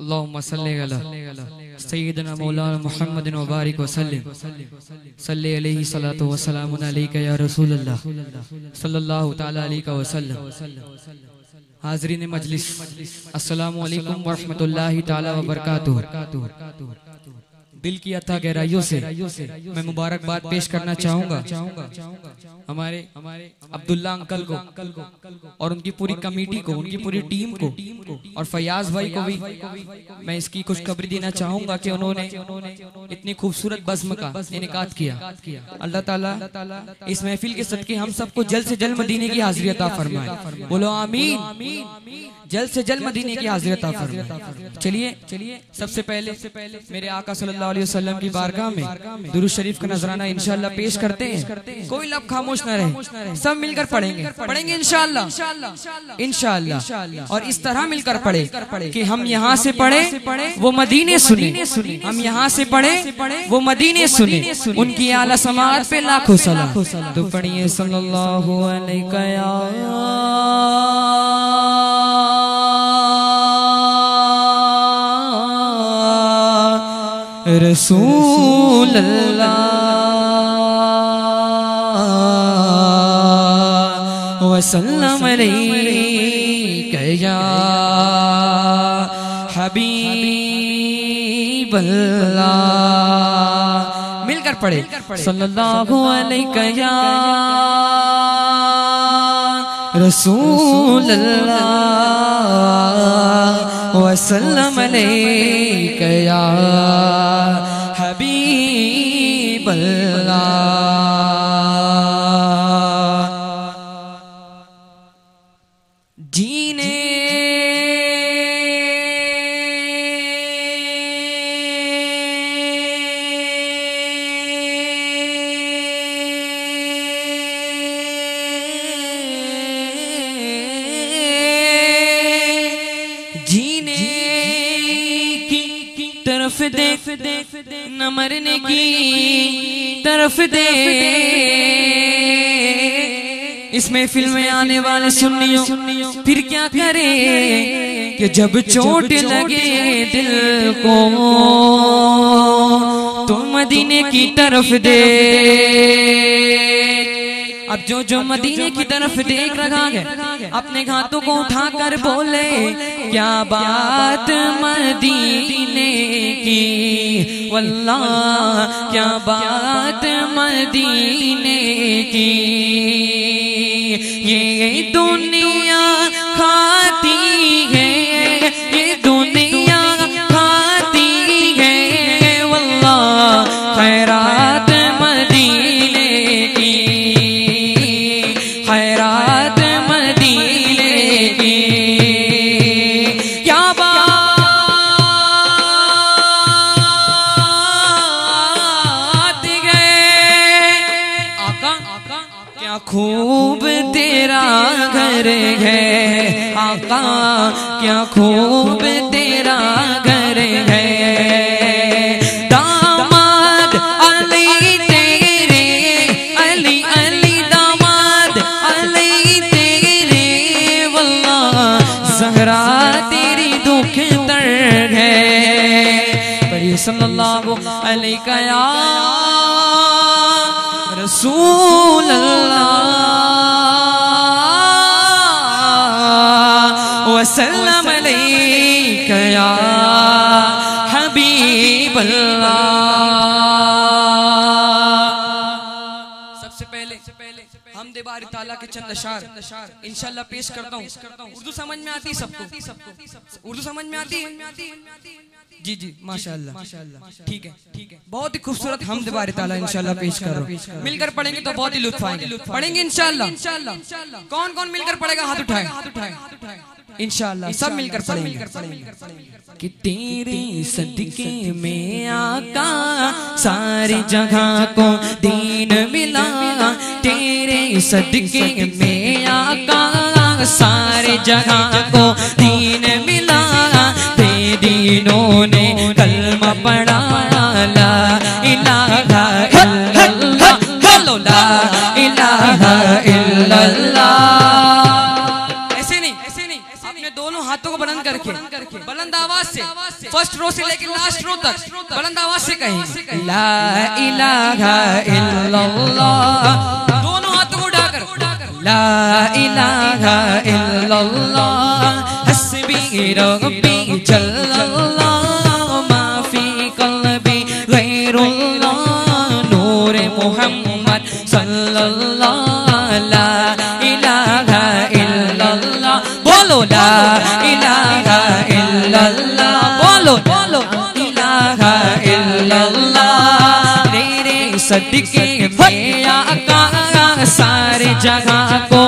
اللهم صل على سيدنا مولانا محمد وبارك وسلم. صل عليه صلاة وسلام عليك يا رسول الله. صلی اللہ تعالی علیہ وسلم. حاضرین مجلس السلام علیکم ورحمت اللہ تعالی وبرکاتہ. دل کی عطا گہرائیوں سے، میں مبارکباد پیش کرنا چاہوں گا۔ ہمارے عبداللہ انکل کو اور ان کی پوری کمیٹی کو، ان کی پوری ٹیم کو اور فیاض بھائی کو بھی میں اس کی خوشخبری دینا چاہوں گا کہ انہوں نے اتنی خوبصورت بزم کا انعقاد کیا۔ اللہ تعالیٰ اس محفل کے صدقے ہم سب کو جلد سے جلد مدینے کی حاضری عطا فرمائے۔ بولو آمین۔ جلد سے جلد مدینے کی حاضری عطا فرمائے۔ چلیے، سب سے پہلے میرے آقا صلی اللہ علیہ وسلم کی بارگاہ میں درود شریف کا نظرانہ انشاءاللہ پیش کرتے ہیں۔ کوئی لب خاموش نہ رہے۔ سب مل کر پڑھیں گے۔ پڑھیں گے انشاءاللہ۔ انشاءاللہ۔ اور اس طرح مل کر پڑھے کہ ہم یہاں سے پڑھیں، وہ مدینے سنیں۔ ہم یہاں سے پڑھیں، وہ مدینے سنیں۔ ان کی اعلیٰ سماعت پہ لاکھوں سلام۔ تو پڑھئے صلی اللہ علیہ رسول اللہ وسلم علیک یا حبیب اللہ۔ مل کر پڑھے صلی اللہ علیہ یا رسول اللہ۔ وسلم عليك يا حبيب الله نہ مرنے کی طرف دے۔ اس میں فلمیں آنے والے سنیوں پھر کیا کرے کہ جب چوٹ لگے دل کو تو مدینے کی طرف دے۔ اب جو جو مدینے کی طرف دیکھ رہا ہے اپنے ہاتھوں کو اٹھا کر بولے کیا بات مدینے کی؟ واللہ کیا بات مدینے کی؟ یہ دنیا کیا تیرا گھر ہے۔ داماد علی تیرے، علی علی داماد علی تیرے۔ واللہ، زہرا تیری دکھ تر ہے۔ پڑھی صلی اللہ علیہ یا رسول اللہ۔ چند اشار انشاءاللہ پیش کرتا ہوں۔ اردو سمجھ میں آتی سب کو۔ اردو سمجھ میں آتی۔ جی جی ماشاءاللہ۔ ٹھیک ہے۔ بہت ہی خوبصورت حمد باری تعالیٰ انشاءاللہ پیش کر رہا ہوں۔ مل کر پڑھیں گے تو بہت ہی لطف آئیں گے۔ پڑھیں گے انشاءاللہ۔ کون کون مل کر پڑھے گا؟ ہاتھ اٹھائیں۔ انشاءاللہ، سب مل کر پڑھیں گے۔ کہ تیرے صدقے میں آقا ساری جگہ کو دین ملا۔ صدقے میں آقا ساری جگہ کو دین ملا تے دینوں نے کلمہ پڑھا، لا الہ الا اللہ۔ بولو لا الہ الا اللہ ایسے نہیں، اپنے دونوں ہاتھوں کو بلند کر کے، بلند آواز سے فرسٹ رو سے لے کے لاسٹ رو تک، بلند آواز سے کہیں۔ لا الہ الا اللہ۔ لا الہ الا اللہ حسبی ربی جل اللہ ما فی قلبی غیر اللہ نور محمد صلی اللہ لا الہ الا اللہ بولو لا الہ الا اللہ بولو. بولو. الہ الا اللہ تیرے صدقے میں آقا سارے جگہ کو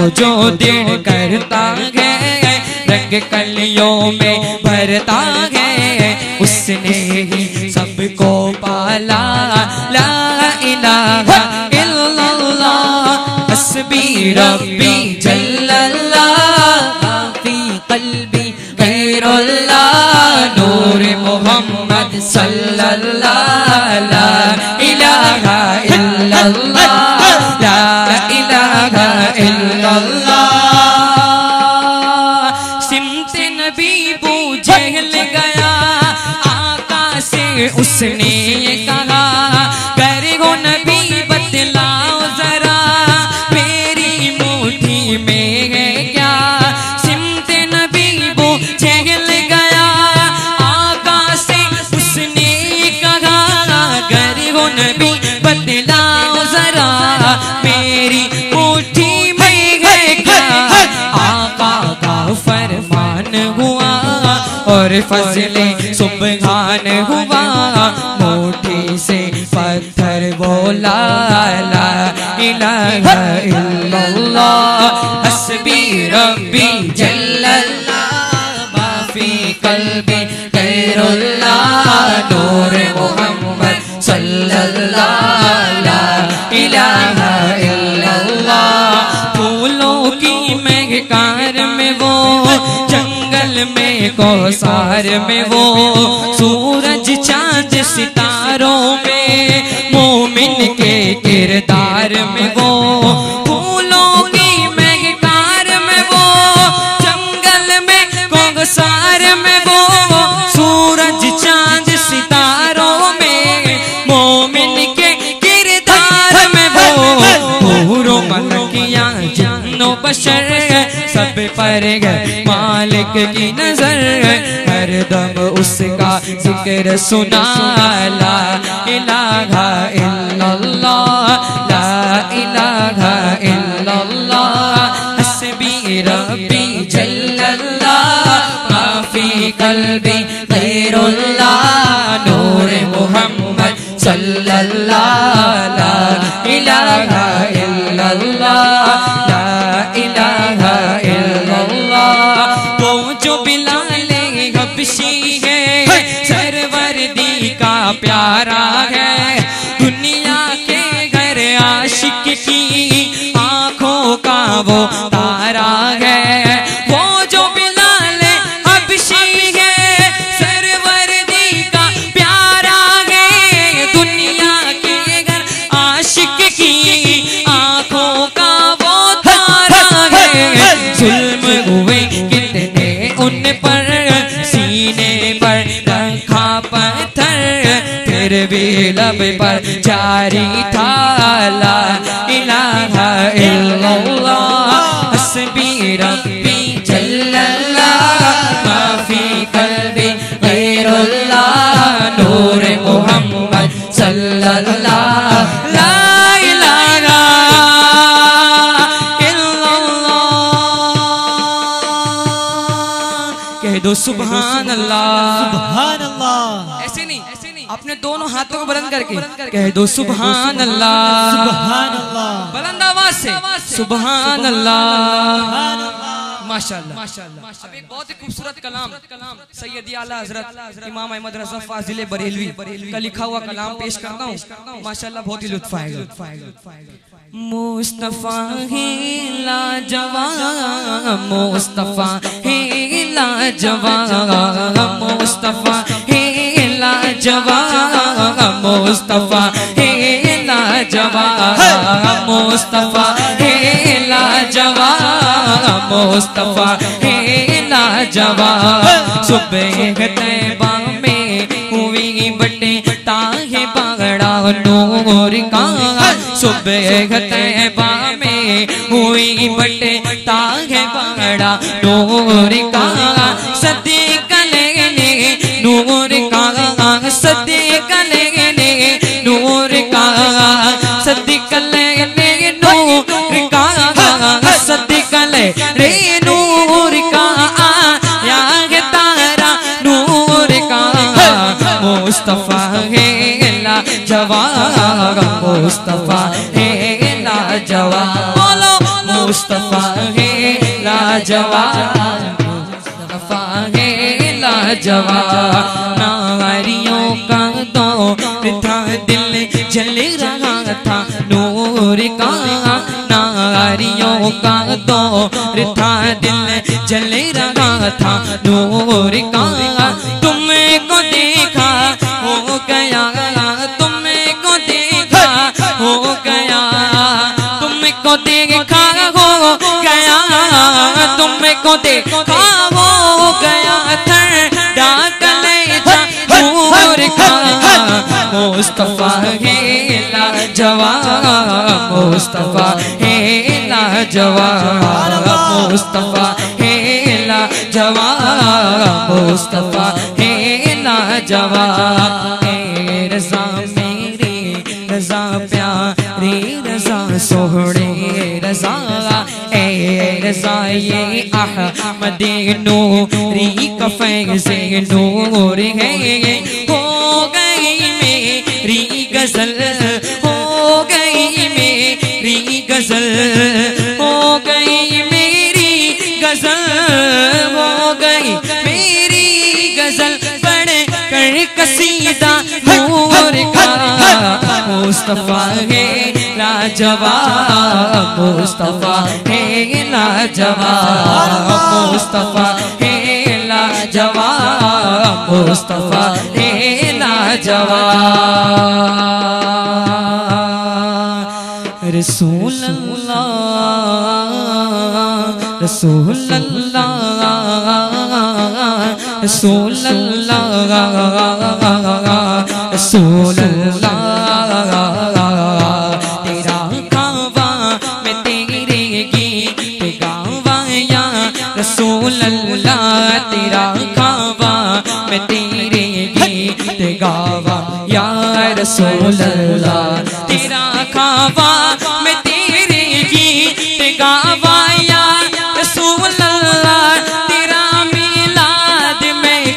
کو جو دل کرتا ہے، رنگ کلیوں میں بھرتا ہے۔ اس نے ہی سب کو پالا۔ لا الہ الا اللہ، حسبی رب سبحان ہوا اور فضل سبحان ہوا موٹھی سے پتھر بولا لا الہ الا اللہ، حسبی رب میں کوسار میں وہ سورج چاند ستاروں میں مومن کے کردار میں وہ پھولوں کی مہکار میں وہ جنگل میں کوسار میں وہ سورج چاند ستاروں میں مومن کے کردار میں وہ پورو ملکیاں جنو بشر سب پر گئے مالک کی نظر ہر دم اس کا ذکر سنا لا الہ الا اللہ، لا الہ الا اللہ۔ حسبی ربی جل اللہ، ما فی قلبی پھر بھی لب پر جاری تھا لا الہ الا اللہ حسبی ربی جل اللہ ما فی قلبی غیر اللہ نور محمد صلی اللہ لا الہ الا اللہ کہہ دو سبحان اللہ سبحان اللہ ایسے نہیں اپنے دونوں ہاتھوں کو بلند کر کے کہہ دو سبحان اللہ سبحان اللہ۔ بلند آواز سے۔ سبحان اللہ۔ ماشاءاللہ اب ایک بہت ہی خوبصورت کلام۔ سیدی اعلیٰ حضرت امام احمد رضا فاضل بریلوی۔ کا لکھا ہوا کلام پیش کرتا ہوں۔ ماشاءاللہ بہت ہی لطف آئے گا۔ مصطفیٰ ہی لاجواب۔ مصطفیٰ ہی لاجواب۔ مصطفیٰ ہی جوا مصطفیٰ ہے لا جوا مصطفیٰ لا جوا مصطفیٰ ہے لا جوا صبح طیبہ میں ہوئی بٹے تاہ بڑا نور کا۔ صبح میں ہوئی بٹے تاہ بڑا نور کا۔ صدی نور کا یا تارا نور کا مصطفیٰ ہے لا جواب مصطفیٰ ہے لا جواب بولو مصطفیٰ ہے لا جواب مصطفیٰ ہے لا جواب ناریوں کا دو تھا دل جل رہا تھا نور کا ناریوں کا دور تھا دل جل رہا تھا، نور کا۔ تم کو دیکھا، ہو گیا تم کو دیکھا، ہو گیا۔ تم کو دیکھا، ہو گیا۔ تم کو دیکھا، ہو گیا۔ ٹھنڈا کلے جا نور کا۔ مصطفیٰ ہے لا جواب مصطفیٰ ہے لا جواب، مصطفیٰ ہے لا جواب، مصطفیٰ ہے لا جواب رضا میری رضا پیاری رضا سوڑے رضا یہ احمد نوری کا فیض نور ہے قصیدہ نور کا مصطفیٰ ہے لاجواب، مصطفیٰ ہے لاجواب، مصطفیٰ ہے لاجواب، مصطفیٰ ہے لاجواب۔ رسول اللہ رسول اللہ رسول اللہ رسول اللہ تیرا کعبہ میں تیرے گیت گاوا یا رسول اللہ تیرا کعبہ میں تیرے گیت گاوا یا رسول اللہ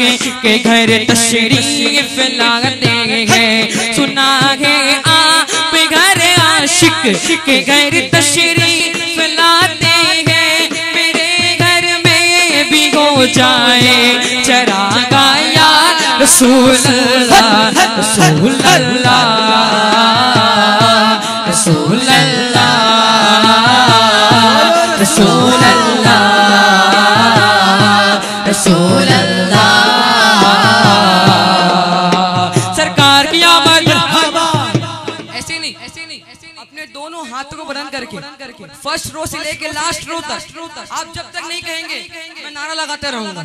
عاشق کے گھر تشریف لاتے ہیں۔ سنا ہے آپ گھر عاشق کے گھر تشریف لاتے ہیں۔ میرے گھر میں بھی ہو جائے۔ چراغا یا رسول اللہ رسول اللہ۔ کر کے فرسٹ رو سے لے کے لاسٹ رو تک آپ جب تک نہیں کہیں گے نعرہ لگاتے رہوں گا۔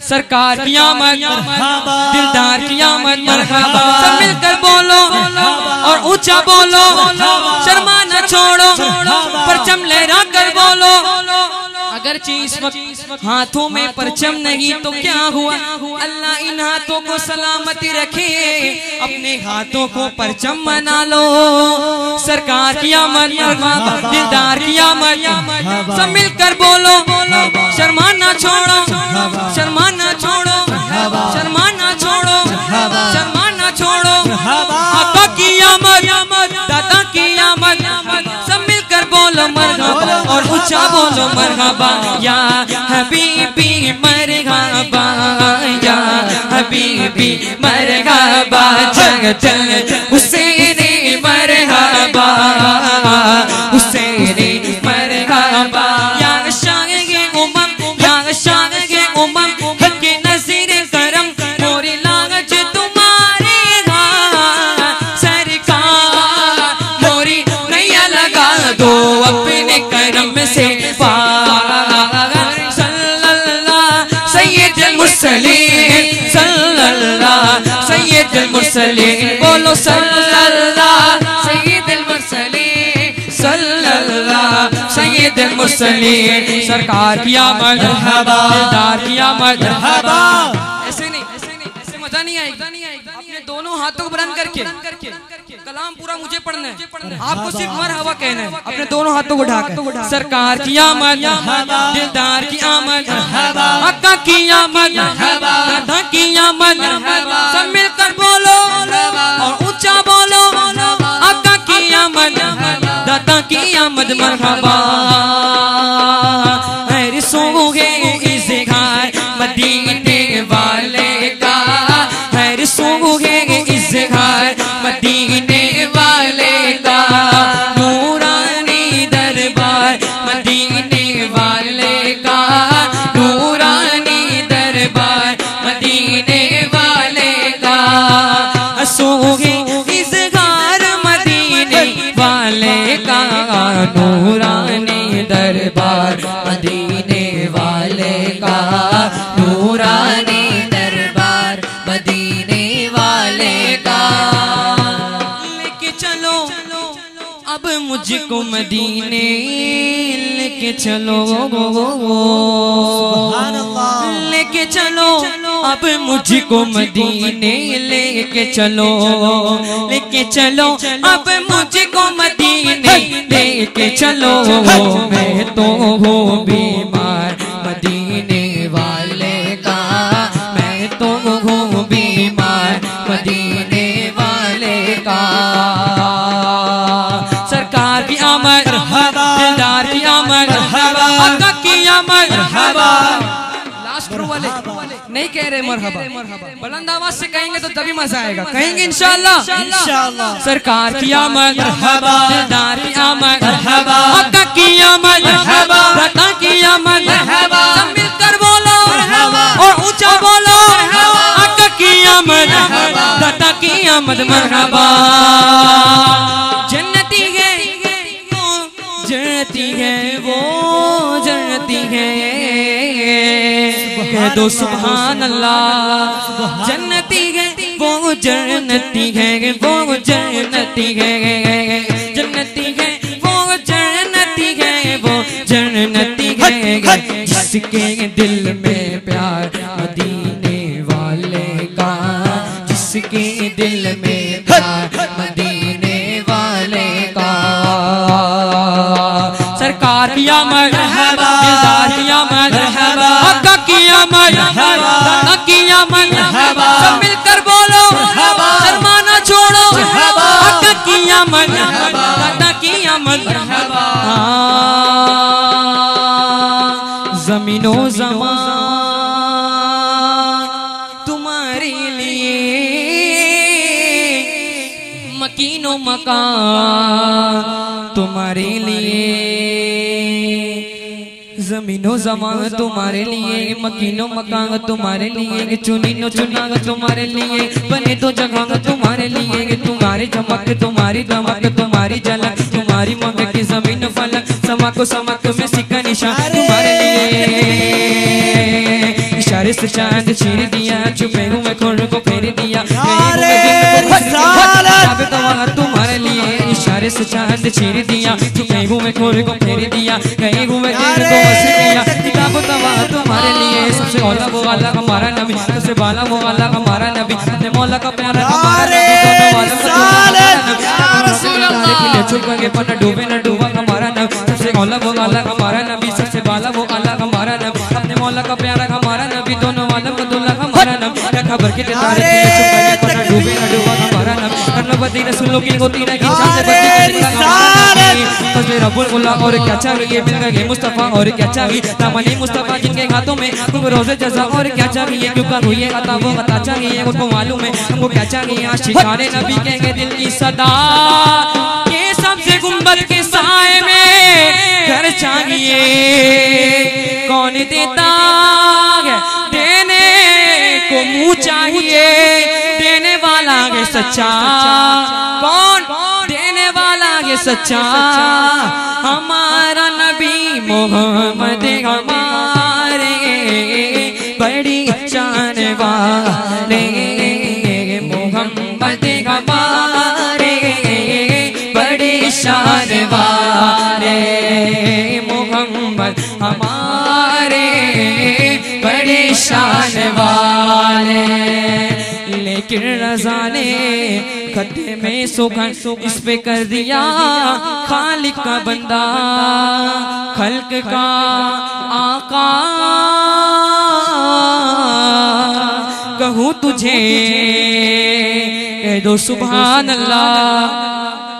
سرکار کی آمد دلدار کی آمد مرحبا۔ سب مل کر بولو اور اونچا بولو۔ شرما نہ چھوڑو۔ پرچم لہرا کر بولو۔ اگرچہ اس وقت ہاتھوں میں پرچم نہیں تو کیا ہوا؟ اللہ ان ہاتھوں کو سلامتی رکھے۔ اپنے ہاتھوں کو پرچم بنا لو۔ سرکار کی آمد مرحبا۔ دلدار کی آمد۔ سب مل کر بولو۔ چھوڑو شرما نہ چھوڑو شرما نہ چھوڑو شرما نہ چھوڑو آقا کی آمد دادا کی آمد سب مل کر بولو مرحبا اور اچھا بولو مرحبا یا حبیبی مرحبا یا حبیبی مرحبا جگ جگ سید المرسلین بولو صلی اللہ سید المرسلین صلی اللہ سید المرسلین سرکار کی آمد دار کی آمد ایسے نہیں ایسے نہیں، ایسے مزہ نہیں آئے گا اپنے دونوں ہاتھوں کو بلند کر کے۔ کلام پورا مجھے پڑھنا ہے۔ آپ کو صرف مرحبا کہنا ہے۔ اپنے دونوں ہاتھوں کو اٹھا کر سرکار کی آمد دلدار کی آمد آقا کی آمد دادا کی آمد۔ سب مل کر بولو اور اونچا بولو۔ آقا کی آمد دادا کی آمد مرحبا۔ مجھ کو مدینے لے کے چلو۔ لے کے چلو۔ اب مجھ کو مدینے لے کے چلو۔ لے کے چلو۔ اب مجھ کو مدینے لے کے چلو۔ میں تو ہوں بیمار۔ آمد لاسٹ رو والے. نہیں کہہ رہے مرحبا. بلند آواز سے کہیں گے تو تبھی مزہ آئے گا. کہیں گے انشاءاللہ. سرکار کی آمد. دلدار کی آمد. آقا کی آمد. رتا کی آمد. سب مل کر بولو اور اونچا بولو آقا کی آمد. رتا کی آمد. مرحبا. ہے کہہ دو سبحان اللہ۔ جنتی ہے وہ جنتی ہے وہ جنتی ہے۔ جنتی ہے وہ جنتی ہے وہ جنتی ہے۔ جس کے دل میں پیار مدینے والے کا۔ جس کے دل میں پیار مدینے والے کا۔ سرکار کی آمد۔ مکان تمہارے لیے۔ زمین و زمان تمہارے لیے مکین و مکان تمہارے لیے چنین و چناگ تمہارے لیے۔ بنے تو جگہ تمہارے لیے تمہارے چمک تمہاری دمک تمہاری جلک تمہاری ممک کی زمین و فلک سمک و سمک میں سکھا نشان تمہارے لیے۔ اشارے سے چاند چھیر دیا چھپے ہوں میں کھوڑ کو پھیر دیا۔ گئی ہوں میں دن کو پھر دیا ਸੋਨੇ ਸਚਾਂਦ ਚੀਰਦੀਆਂ ਤੂੰ ਕਹੀਂ ਹੂਵੇਂ ਕੋਲ ਕੋ ਫੇਰਦੀਆਂ ਕਹੀਂ ਹੂਵੇਂ ਤੇਰੇ ਕੋ ਹਸਦੀਆਂ ਕਿਤਾਬ ਤਵਾ ਤੁਹਾਰੇ ਲਈ ਸਭ ਤੋਂ ਅਲਗ ਵਾਲਾ ਹਮਾਰਾ ਨਬੀ ਸਭ ਤੋਂ ਬਾਲਾ ਵਾਲਾ ਹਮਾਰਾ ਨਬੀ ਤੇ ਮੌਲਾ ਕਾ ਪਿਆਰਾ ਹਮਾਰਾ ਨਬੀ ਸਾਲੇ ਯਾ ਰਸੂਲ ਅੱਲਾ ਕਿਲੇ ਚੁੱਕਾਂਗੇ ਪਨ ਡੂਬੇ ਨਾ ਡੂਬਾ ਹਮਾਰਾ ਨਬੀ ਸਭ ਤੋਂ ਅਲਗ ਵਾਲਾ ਹਮਾਰਾ ਨਬੀ ਸਭ ਤੋਂ ਬਾਲਾ ਵਾਲਾ ਹਮਾਰਾ ਨਬੀ ਤੇ ਮੌਲਾ ਕਾ ਪਿਆਰਾ ਹਮਾਰਾ ਨਬੀ ਦੋਨੋਂ ਵਾਲਾ ਕਦੁਲਾ ਹਮਾਰਾ ਨਬੀ ਕਿਆ ਖਬਰ ਕਿਤੇ ਤਾਰੇ ਕਿਲੇ بدین سلو کی ہوتی نہ کی بدین تو اور کیا چاہیے مل گئے مصطفیٰ اور کیا چاہیے دامن مصطفیٰ جن کے ہاتھوں میں خوب روز جزا اور کیا چاہیے کیوں کا ہوئے عطا وہ عطا چاہیے ان کو معلوم ہے ان کیا چاہیے عاشقان نبی کہیں گے دل کی صدا کہ سب سے گنبد کے سائے میں گھر چاہیے کون دیتا دینے کو منہ سچا؟ کون دینے والا یہ سچا؟ ہمارا نبی محمد ہمارے بڑی شان والے محمد ہمارے بڑی شان والے محمد ہمارے بڑی شان والے۔ لیکن رضا نے خطے میں سوگن اس پہ کر دیا خالق کا بندہ، خلق کا آقا۔ کہوں تجھے، کہہ دو سبحان اللہ،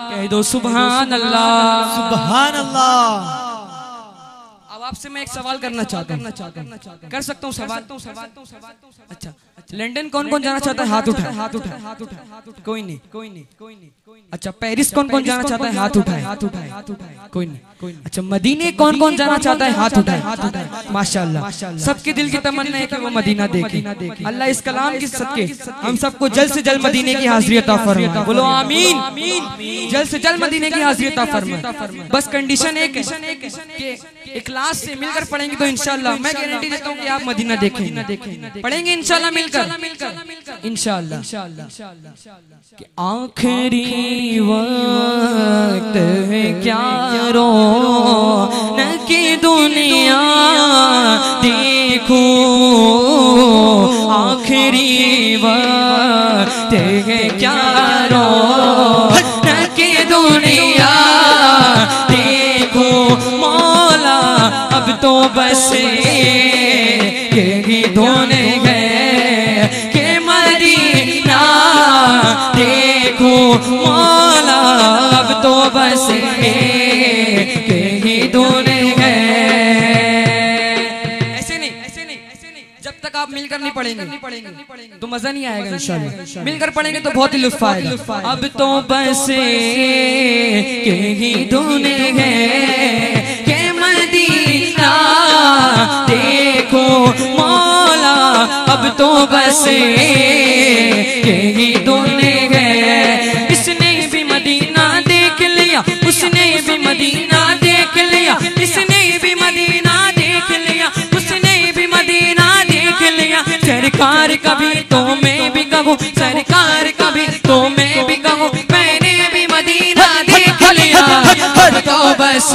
کہہ دو سبحان اللہ۔ سبحان اللہ۔ آپ سے میں ایک سوال کرنا چاہتا ہوں۔ کر سکتا ہوں سوال؟ اچھا۔ لنڈن کون کون جانا چاہتا ہے؟ ہاتھ اٹھائے۔ ہاتھ اٹھائے۔ ہاتھ اٹھائے کوئی نہیں۔ کوئی نہیں کوئی نہیں اچھا پیریس کون کون جانا چاہتا ہے؟ ہاتھ اٹھائے۔ ہاتھ اٹھائے ہاتھ کوئی نہیں۔ اچھا مدینے کون کون جانا چاہتا ہے؟ ہاتھ اٹھائے۔ ہاتھ اٹھائے ماشاء اللہ سب کے دل کی تمنا ہے کہ وہ مدینہ دیکھیں اللہ اس کلام کی صدقے ہم سب کو جل سے جل مدینے کی حاضری عطا فرمائے۔ بولو آمین۔ جل سے جل مدینے کی حاضری عطا فرمائے۔ بس کنڈیشن ایک ہے اکلاس سے مل کر پڑھیں گے تو انشاءاللہ۔ میں گیرنٹی دیتا ہوں کہ آپ مدینہ دیکھیں پڑھیں گے انشاءاللہ مل کر۔ انشاءاللہ کہ آخری وقت ہے کیا رو؟ نہ کی دنیا دیکھو آخری وقت ہے کیا رو؟ نہ کی دنیا اب تو بس کہ ہی دھونے گئے کہ مدینہ دیکھو مولا، اب تو بس کہ ہی دھونے گئے۔ ایسے نہیں ایسے نہیں جب تک آپ مل کر نہیں پڑھیں گے، تو مزہ نہیں آئے گا انشاءاللہ۔ مل کر پڑھیں گے تو بہت ہی لطف آئے گا۔ اب تو بس کہ ہی دھونے گئے دیکھو مولا، اب تو بس یہی دونے گئے اس نے بھی مدینہ دیکھ لیا، اس نے بھی مدینہ دیکھ لیا، اس نے بھی مدینہ دیکھ لیا، اس نے بھی مدینہ دیکھ لیا۔ سرکار کبھی تو میں بھی کہوں، سرکار کبھی تو میں بھی کہوں، میں نے بھی مدینہ دیکھ لیا۔ تو بس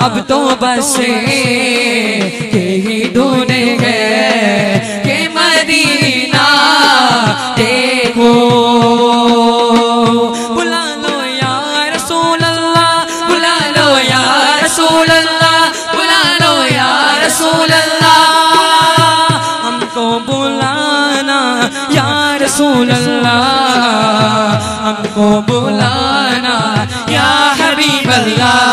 اب تو بس کہ ہی ڈھونڈے گئے کہ مدینہ دیکھو۔ بلا لو یا رسول اللہ بلا لو یا رسول اللہ بلا لو یا رسول اللہ۔ ہم کو بلانا یا رسول اللہ۔ ہم کو بلانا یا حبیب اللہ۔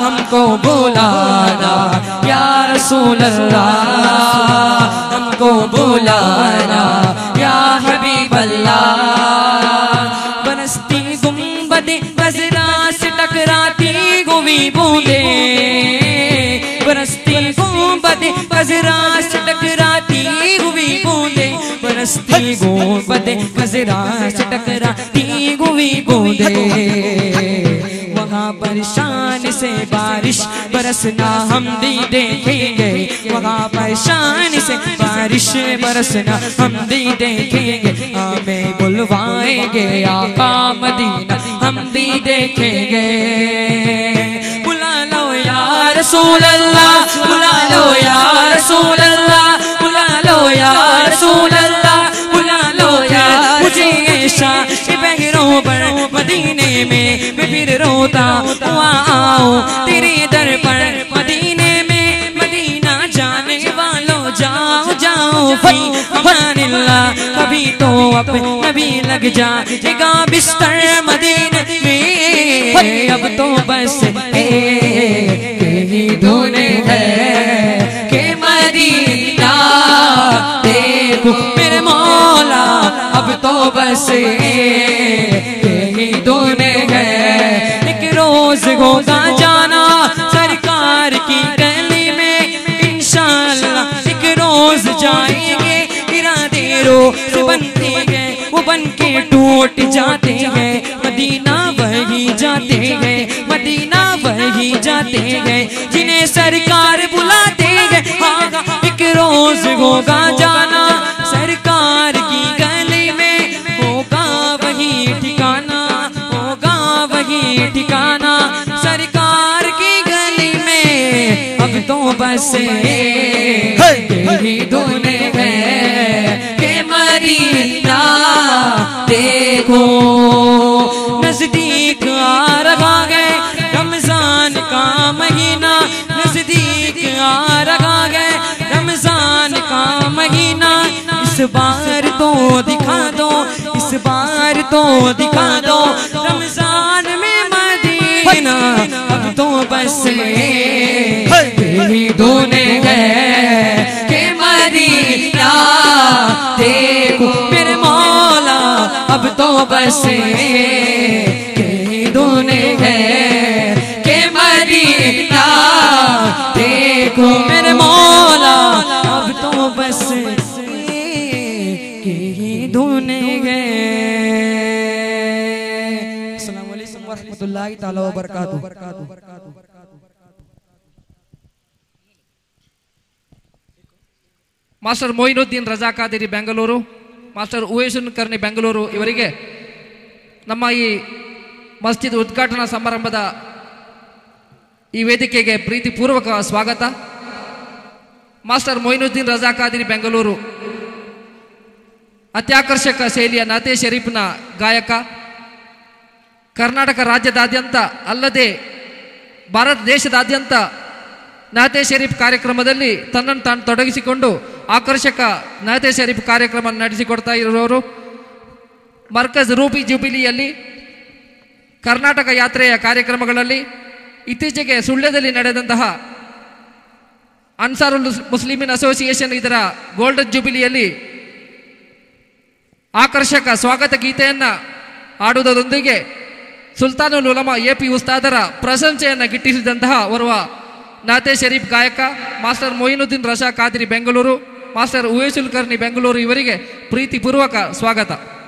ہم کو بلانا، یا رسول اللہ، ہم کو بلانا، یا حبیب اللہ۔ برستی گنبد نظرا سے ٹکراتی گوی بوندے۔ برستی گنبد نظرا سے ٹکراتی گوی بوندے۔ برستی گنبد نظرا سے ٹکراتی گوی بوندے۔ وہاں پر شان سے بارش، برسنا ہم بھی دیکھیں گے۔ وہاں پر شان سے بارش، برسنا ہم بھی دیکھیں گے۔ ہمیں بلوائیں گے آقا مدینہ، ہم بھی دیکھیں گے۔ بلا لو یا رسول اللہ بلا لو یا رسول اللہ بلا لو یا رسول روتا ہوا آؤں تیرے در پر مدینے میں مدینہ جانے والوں جاؤ جاؤ۔ فی امان اللہ کبھی تو اپنے نبی لگ جائے گا بستر مدینہ میں۔ اب تو بس ہی دھونے ہے کہ مدینہ۔ دیکھو میرے مولا، اب تو بس بنتے ہیں وہ بن کے ٹوٹ جاتے ہیں۔ مدینہ وہی جاتے ہیں مدینہ وہی جاتے ہیں۔ جنہیں سرکار بلاتے ہیں ہاں ایک روز ہوگا جانا۔ سرکار کی گلی میں ہوگا وہی ٹھکانا ہوگا وہی ٹھکانا سرکار کی گلی میں اب تو بس یہی دھونے۔ مدینہ دیکھو۔ نزدیک آ رہا ہے رمضان کا مہینہ۔ نزدیک آ رہا ہے رمضان کا مہینہ۔ اس بار تو دکھا دو اس بار تو دکھا دو۔ رمضان میں مدینہ اب تو بس۔ یہی دھونے کہ مدینہ۔ دیکھو میرے مولا، اب تو بس یہی دھونے ہے کہ مدینہ۔ دیکھو میرے مولا، اب تو بس یہی دھونے ہے السلام علیکم ورحمۃ اللہ تعالی وبرکاتہ۔ ಮಾಸ್ಟರ್ ಮೊಯಿನುದ್ದೀನ್ ರಜಾ ಕಾದಿರಿ ಬೆಂಗಳೂರು, ಮಾಸ್ಟರ್ ಉವೇಶನ್ ಕರ್ಣಿ ಬೆಂಗಳೂರು ಇವರಿಗೆ ನಮ್ಮ ಈ ಮಸ್ಜಿದ್ ಉದ್ಘಾಟನಾ ಸಮಾರಂಭದ ಈ ವೇದಿಕೆಗೆ ಪ್ರೀತಿಪೂರ್ವಕ ಸ್ವಾಗತ. ಮಾಸ್ಟರ್ ಮೊಯಿನುದ್ದೀನ್ ರಜಾ ಕಾದಿರಿ ಬೆಂಗಳೂರು ಅತ್ಯಾಕರ್ಷಕ ಶೈಲಿಯ ನಾತೆ ಶರೀಫ್ನ ಗಾಯಕ. ಕರ್ನಾಟಕ ರಾಜ್ಯದಾದ್ಯಂತ ಅಲ್ಲದೆ ಭಾರತ ದೇಶದಾದ್ಯಂತ ನಾತೆ ಶರೀಫ್ ಕಾರ್ಯಕ್ರಮದಲ್ಲಿ ತನ್ನನ್ನು ತಾನು ತೊಡಗಿಸಿಕೊಂಡು ಆಕರ್ಷಕ ನಾತೆ ಶರೀಫ್ ಕಾರ್ಯಕ್ರಮ ನಡೆಸಿಕೊಡ್ತಾ ಇರುವವರು ಮರ್ಕಜ್ ರೂಬಿ ಜುಬಿಲಿಯಲ್ಲಿ ಕರ್ನಾಟಕ ಯಾತ್ರೆಯ ಕಾರ್ಯಕ್ರಮಗಳಲ್ಲಿ ಇತ್ತೀಚೆಗೆ ಸುಳ್ಯದಲ್ಲಿ ನಡೆದಂತಹ ಅನ್ಸಾರುಲ್ ಮುಸ್ಲಿಮಿನ್ ಅಸೋಸಿಯೇಷನ್ ಇದರ ಗೋಲ್ಡನ್ ಜುಬಿಲಿಯಲ್ಲಿ ಆಕರ್ಷಕ ಸ್ವಾಗತ ಗೀತೆಯನ್ನು ಹಾಡುವುದರೊಂದಿಗೆ ಸುಲ್ತಾನುಲ್ ಉಲಮಾ ಎ ಪಿ ಉಸ್ತಾದರ ಪ್ರಶಂಸೆಯನ್ನು ಗಿಟ್ಟಿಸಿದಂತಹ ಓರ್ವ ನಾತೆ ಶರೀಫ್ ಗಾಯಕ ಮಾಸ್ಟರ್ ಮೊಯಿನುದ್ದೀನ್ ರಶಾ ಖಾದ್ರಿ ಬೆಂಗಳೂರು ಮಾಸ್ಟರ್ ಉವೇಶುಲ್ಕರ್ಣಿ ಬೆಂಗಳೂರು ಇವರಿಗೆ ಪ್ರೀತಿಪೂರ್ವಕ ಸ್ವಾಗತ.